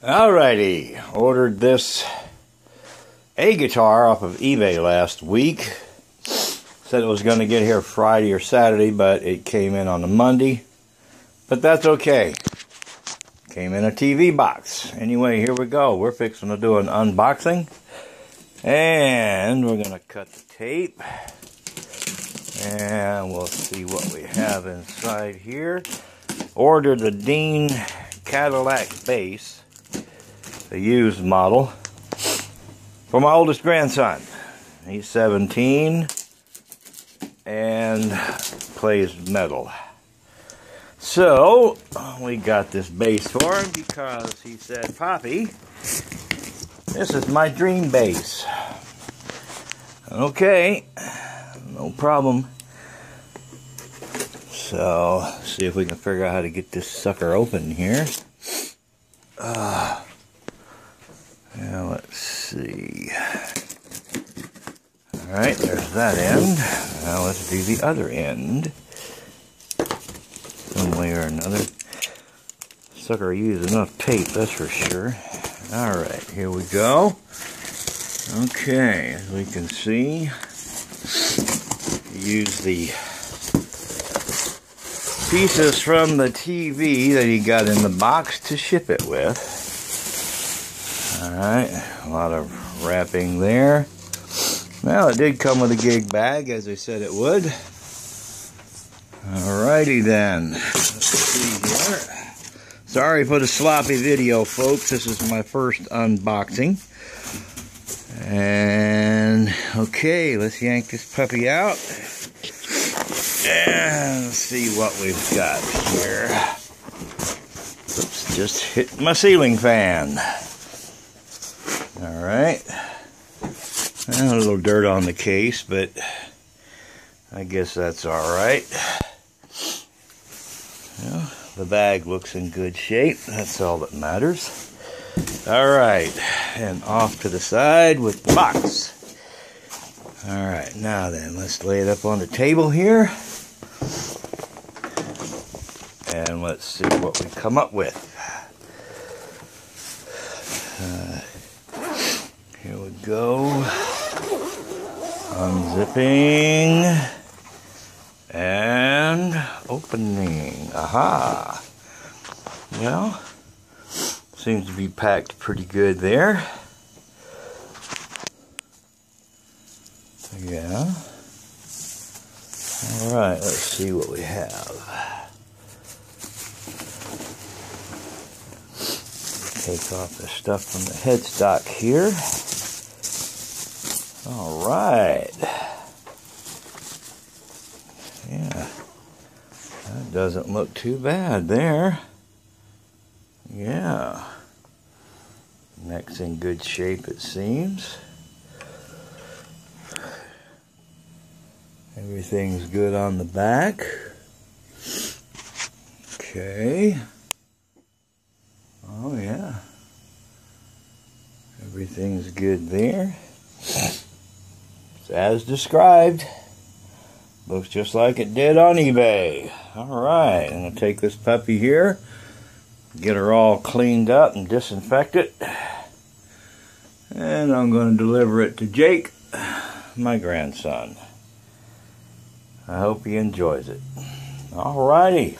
Alrighty, ordered this A guitar off of eBay last week. Said it was going to get here Friday or Saturday, but it came in on a Monday. But that's okay. Came in a TV box. Anyway, here we go. We're fixing to do an unboxing. And we're going to cut the tape. And we'll see what we have inside here. Ordered the Dean Cadillac bass a used model for my oldest grandson. He's 17 and plays metal. So, we got this bass for him because he said, Poppy, this is my dream bass. Okay, no problem. So, see if we can figure out how to get this sucker open here. Uh, see. Alright, there's that end. Now let's do the other end. One way or another. Sucker used enough tape, that's for sure. Alright, here we go. Okay, as we can see, use the pieces from the TV that he got in the box to ship it with. Alright, a lot of wrapping there. Well, it did come with a gig bag, as I said it would. Alrighty then. Let's see here. Sorry for the sloppy video, folks. This is my first unboxing. And, okay, let's yank this puppy out. And see what we've got here. Oops, just hit my ceiling fan. All right. a little dirt on the case, but I guess that's all right. Well, the bag looks in good shape. That's all that matters. All right, and off to the side with the box. All right, now then, let's lay it up on the table here. And let's see what we come up with. Uh, here we go. Unzipping. And opening. Aha. Well, seems to be packed pretty good there. Yeah. Alright, let's see what we have. Take off the stuff from the headstock here. All right. Yeah. That doesn't look too bad there. Yeah. Neck's in good shape, it seems. Everything's good on the back. Okay. Oh, yeah. Everything's good there. It's as described. Looks just like it did on eBay. Alright, I'm going to take this puppy here, get her all cleaned up and disinfected. And I'm going to deliver it to Jake, my grandson. I hope he enjoys it. Alrighty.